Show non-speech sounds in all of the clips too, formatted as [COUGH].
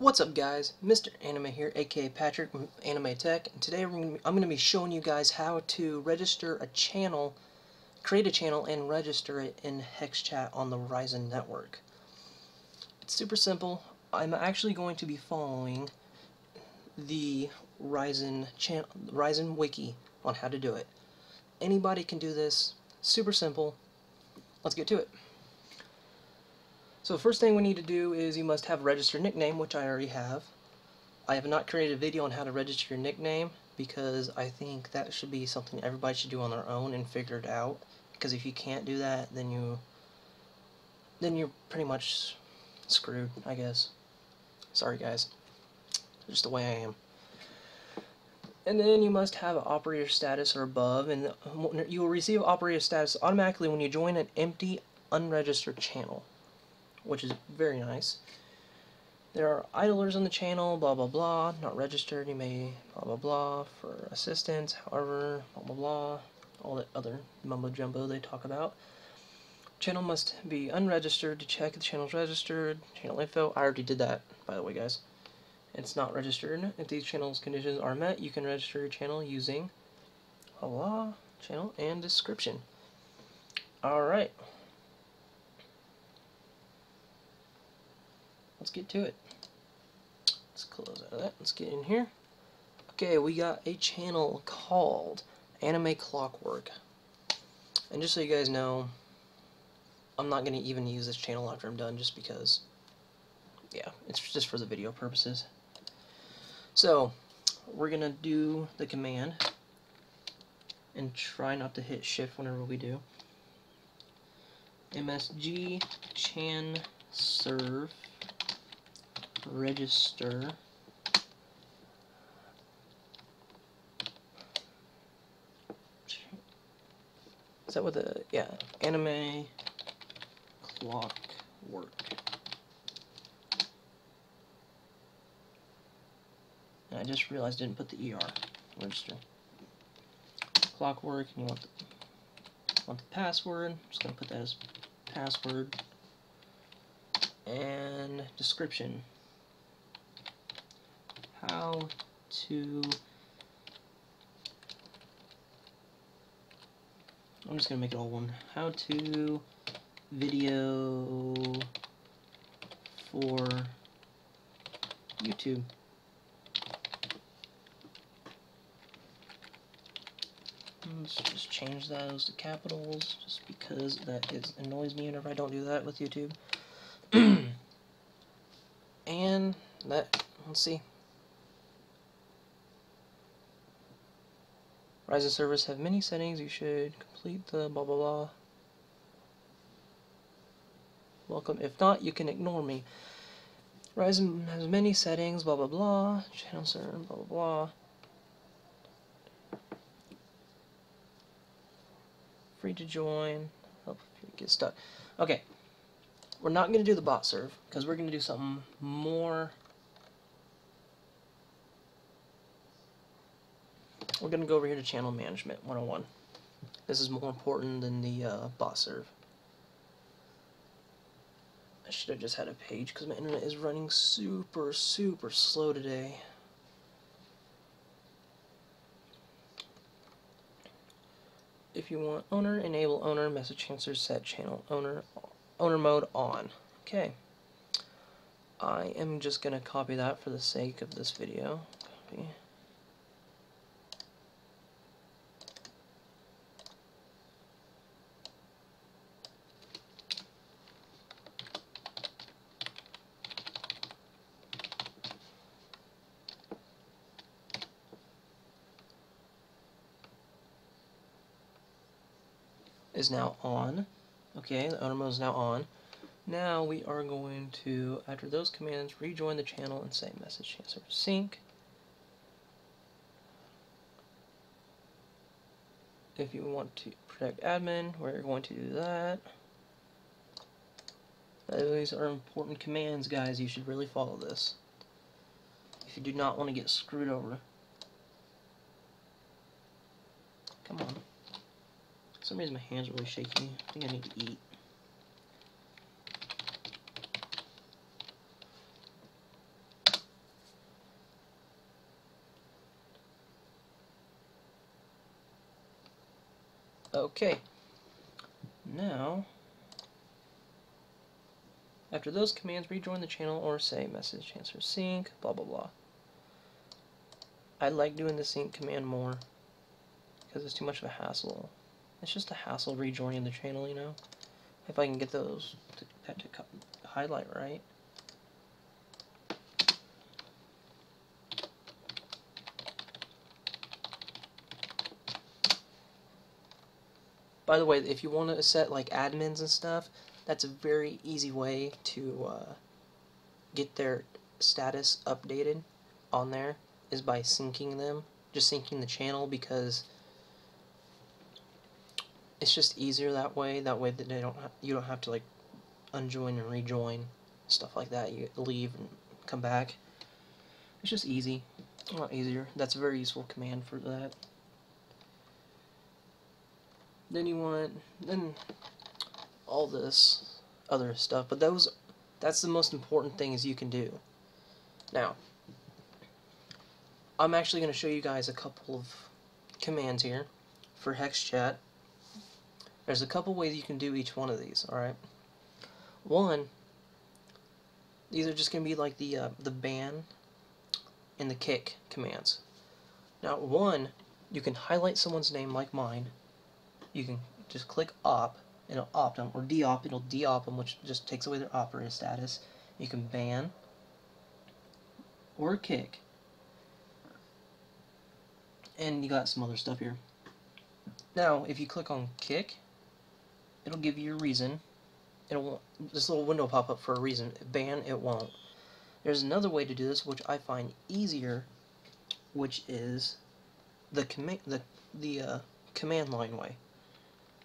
What's up guys, Mr. Anime here, aka Patrick from Anime TEK, and today I'm going to be showing you guys how to register a channel, create a channel and register it in HexChat on the Rizon network. It's super simple. I'm actually going to be following the Rizon Rizon wiki on how to do it. Anybody can do this, super simple. Let's get to it. So the first thing we need to do is you must have a registered nickname, which I already have. I have not created a video on how to register your nickname because I think that should be something everybody should do on their own and figure it out. Because if you can't do that, then you then you're pretty much screwed, I guess. Sorry guys. Just the way I am. And then you must have operator status or above, and you will receive operator status automatically when you join an empty, unregistered channel which is very nice. There are idlers on the channel, blah blah blah, not registered, you may blah blah blah for assistance, however, blah blah blah, all that other mumbo jumbo they talk about. Channel must be unregistered to check if the channel is registered. Channel info, I already did that, by the way, guys. It's not registered. If these channels conditions are met, you can register your channel using blah blah, channel and description. Alright. Let's get to it. Let's close out of that. Let's get in here. Okay, we got a channel called Anime Clockwork. And just so you guys know, I'm not going to even use this channel after I'm done just because, yeah, it's just for the video purposes. So, we're going to do the command and try not to hit shift whenever we do. MSG chan serve register Is that what the, yeah, anime clock work. And I just realized I didn't put the ER register. Clockwork, and you want the, want the password. I'm just going to put that as password. And description how to I'm just gonna make it all one. How to video for YouTube. Let's just change those to capitals just because that is annoys me whenever I don't do that with YouTube. [CLEARS THROAT] And that let's see Rizon servers have many settings. You should complete the blah blah blah. Welcome. If not, you can ignore me. Rizon has many settings, blah blah blah. Channel server, blah blah blah. Free to join. Help if you get stuck. Okay. We're not going to do the BotServ because we're going to do something more we're going to go over here to Channel Management 101. This is more important than the uh, BotServ. I should have just had a page because my internet is running super, super slow today. If you want owner, enable owner, message answer, set channel owner, owner mode on. Okay. I am just going to copy that for the sake of this video. Copy. Is now on. Okay, the owner mode is now on. Now we are going to, after those commands, rejoin the channel and say message transfer sync. If you want to protect admin, we're going to do that. These are important commands, guys. You should really follow this. If you do not want to get screwed over. some reason my hands are really shaking. I think I need to eat. Okay. Now, after those commands, rejoin the channel or say message transfer sync, blah blah blah. I like doing the sync command more because it's too much of a hassle it's just a hassle rejoining the channel, you know. If I can get those to, that to highlight right. By the way, if you want to set like admins and stuff, that's a very easy way to uh, get their status updated on there is by syncing them, just syncing the channel because it's just easier that way. That way that they don't you don't have to like unjoin and rejoin stuff like that. You leave and come back. It's just easy, a lot easier. That's a very useful command for that. Then you want then all this other stuff, but those that's the most important things you can do. Now, I'm actually going to show you guys a couple of commands here for HexChat. There's a couple ways you can do each one of these, alright? One, these are just going to be like the, uh, the ban and the kick commands. Now, one, you can highlight someone's name like mine, you can just click op, and it'll opt them, or deop, it'll deop them, which just takes away their operator status. You can ban or kick. And you got some other stuff here. Now, if you click on kick, it'll give you a reason. It'll this little window pop up for a reason. Ban, it won't. There's another way to do this, which I find easier, which is the command the the uh, command line way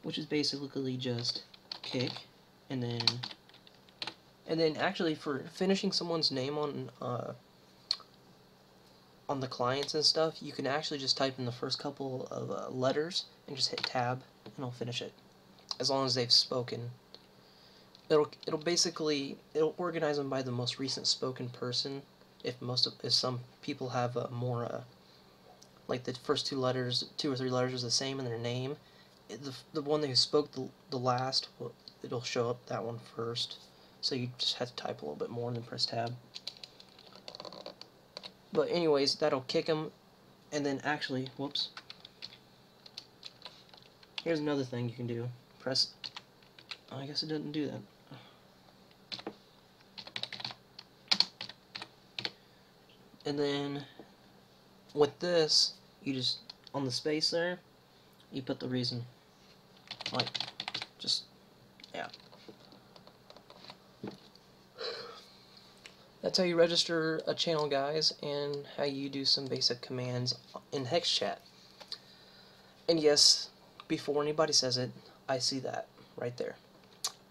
which is basically just kick, and then and then actually for finishing someone's name on uh, on the clients and stuff, you can actually just type in the first couple of uh, letters and just hit tab, and it'll finish it, as long as they've spoken. It'll it'll basically it'll organize them by the most recent spoken person. If most of if some people have a more uh, like the first two letters, two or three letters are the same in their name, the, the one that spoke the, the last, it'll show up that one first. So you just have to type a little bit more and then press tab. But anyways, that'll kick them. And then actually, whoops. Here's another thing you can do. Press, oh, I guess it doesn't do that. And then with this, you just, on the space there, you put the reason. Like, just, yeah. That's how you register a channel, guys, and how you do some basic commands in HexChat. And yes, before anybody says it, I see that right there.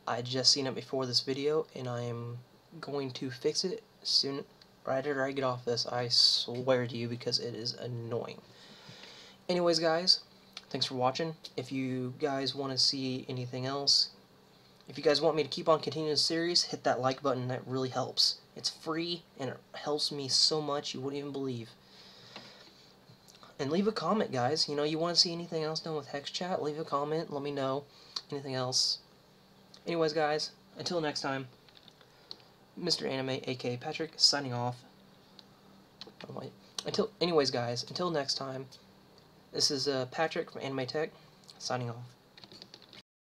I just seen it before this video, and I am going to fix it soon, right after I get off this. I swear to you, because it is annoying. Anyways, guys, Thanks for watching. If you guys want to see anything else, if you guys want me to keep on continuing the series, hit that like button. That really helps. It's free, and it helps me so much you wouldn't even believe. And leave a comment, guys. You know, you want to see anything else done with HexChat, leave a comment. Let me know. Anything else. Anyways, guys, until next time, Mr. Anime, aka Patrick, signing off. Oh. Until, anyways, guys, until next time, this is uh, Patrick from Anime TEK, signing off.